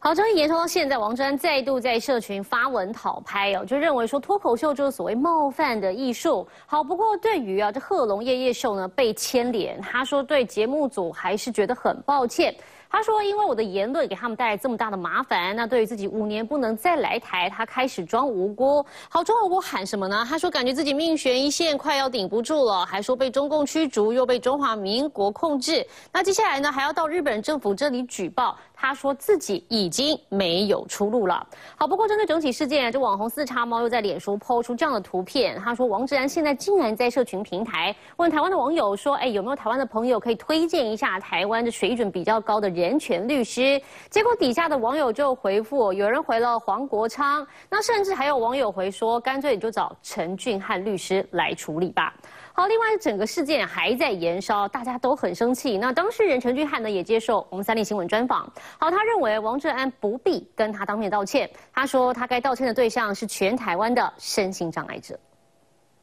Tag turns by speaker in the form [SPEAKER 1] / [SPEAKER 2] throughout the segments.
[SPEAKER 1] 好，争议延烧到现在，王志安再度在社群发文讨拍哦，就认为说脱口秀就是所谓冒犯的艺术。好，不过对于啊这贺龙夜夜秀呢被牵连，他说对节目组还是觉得很抱歉。他说：“因为我的言论给他们带来这么大的麻烦，那对于自己五年不能再来台，他开始装无辜。好，装无辜喊什么呢？他说感觉自己命悬一线，快要顶不住了，还说被中共驱逐，又被中华民国控制。那接下来呢，还要到日本政府这里举报。他说自己已经没有出路了。好，不过针对整体事件，这网红四叉猫又在脸书抛出这样的图片。他说王志安现在竟然在社群平台问台湾的网友说：，哎，有没有台湾的朋友可以推荐一下台湾的水准比较高的？”人权律师，结果底下的网友就回复，有人回了黄国昌，那甚至还有网友回说，干脆你就找陈俊汉律师来处理吧。好，另外整个事件还在延烧，大家都很生气。那当事人陈俊汉呢也接受我们三立新闻专访。好，他认为王志安不必跟他当面道歉，他说他该道歉的对象是全台湾的身心障碍者。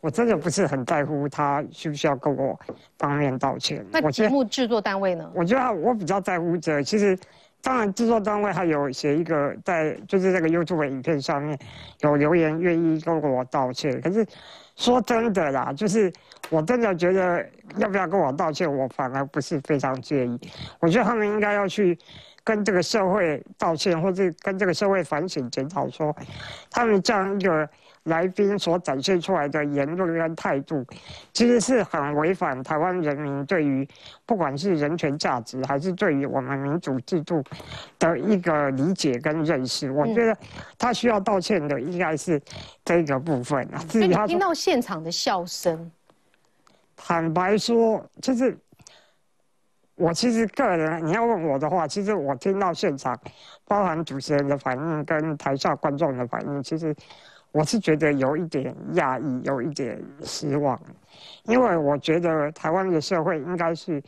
[SPEAKER 2] 我真的不是很在乎他需不需要跟我当面道歉。
[SPEAKER 3] 那节目制作单位呢？
[SPEAKER 2] 我觉得我比较在乎这。其实，当然制作单位还有写一个在就是这个 YouTube 影片上面有留言愿意跟我道歉。可是说真的啦，就是我真的觉得要不要跟我道歉，我反而不是非常介意。我觉得他们应该要去跟这个社会道歉，或者跟这个社会反省检讨，说他们这样一个。来宾所展现出来的言论跟态度，其实是很违反台湾人民对于不管是人权价值，还是对于我们民主制度的一个理解跟认识。我觉得他需要道歉的应该是这个部分啊。
[SPEAKER 3] 你 听到现场的笑声，
[SPEAKER 2] 坦白说，就是我其实个人，你要问我的话，其实我听到现场，包含主持人的反应跟台下观众的反应，其实。我是觉得有一点讶异，有一点失望，因为我觉得台湾的社会应该是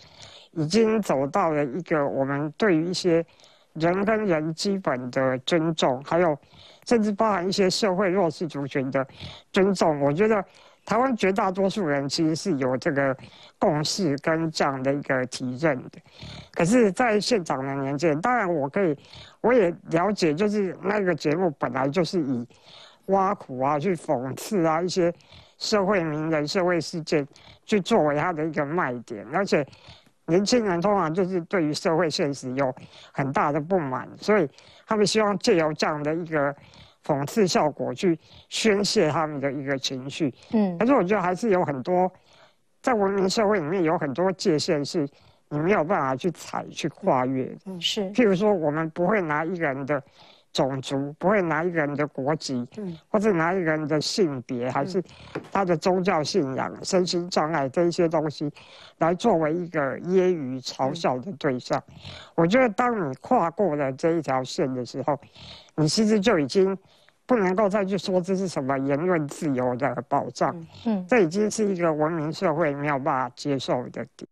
[SPEAKER 2] 已经走到了一个我们对于一些人跟人基本的尊重，还有甚至包含一些社会弱势族群的尊重。我觉得台湾绝大多数人其实是有这个共识跟这样的一个体认的。可是，在现场的年纪，当然我可以，我也了解，就是那个节目本来就是以。挖苦啊，去讽刺啊，一些社会名人、社会事件，去作为他的一个卖点。而且，年轻人通常就是对于社会现实有很大的不满，所以他们希望借由这样的一个讽刺效果，去宣泄他们的一个情绪。嗯，可是我觉得还是有很多在文明社会里面有很多界限是你没有办法去踩、去跨越的。嗯，
[SPEAKER 3] 是。
[SPEAKER 2] 譬如说，我们不会拿一个人的。种族不会拿一个人的国籍，或者拿一个人的性别，还是他的宗教信仰、身心障碍这一些东西，来作为一个揶揄嘲笑的对象。我觉得，当你跨过了这一条线的时候，你其实就已经不能够再去说这是什么言论自由的保障。嗯，这已经是一个文明社会没有办法接受的点。